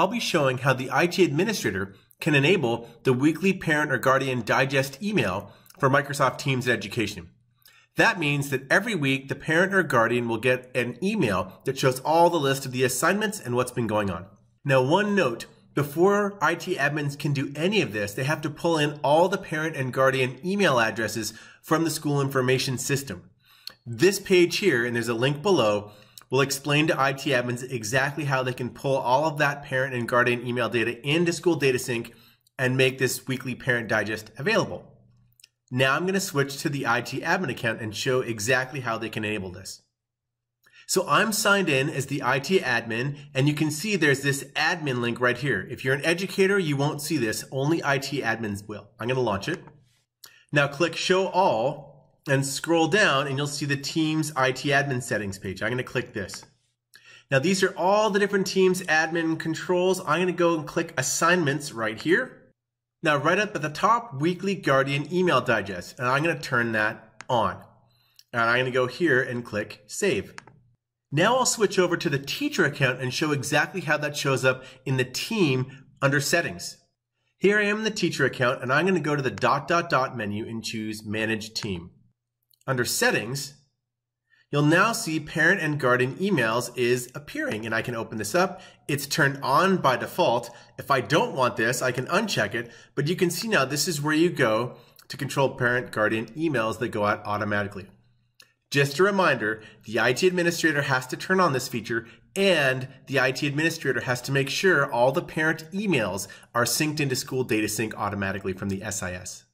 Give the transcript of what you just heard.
I'll be showing how the IT administrator can enable the weekly parent or guardian digest email for Microsoft Teams Education. That means that every week the parent or guardian will get an email that shows all the list of the assignments and what's been going on. Now, one note, before IT admins can do any of this, they have to pull in all the parent and guardian email addresses from the school information system. This page here, and there's a link below, will explain to IT admins exactly how they can pull all of that parent and guardian email data into School Data Sync and make this weekly parent digest available. Now I'm going to switch to the IT admin account and show exactly how they can enable this. So I'm signed in as the IT admin and you can see there's this admin link right here. If you're an educator, you won't see this. Only IT admins will. I'm going to launch it. Now click show all and scroll down and you'll see the Teams IT admin settings page. I'm going to click this. Now these are all the different Teams admin controls. I'm going to go and click assignments right here. Now, right up at the top, Weekly Guardian Email Digest, and I'm going to turn that on. And I'm going to go here and click Save. Now I'll switch over to the teacher account and show exactly how that shows up in the team under settings. Here I am in the teacher account and I'm going to go to the dot dot dot menu and choose manage team. Under settings, you'll now see parent and guardian emails is appearing and I can open this up. It's turned on by default. If I don't want this, I can uncheck it, but you can see now this is where you go to control parent guardian emails that go out automatically. Just a reminder, the IT administrator has to turn on this feature and the IT administrator has to make sure all the parent emails are synced into School Data Sync automatically from the SIS.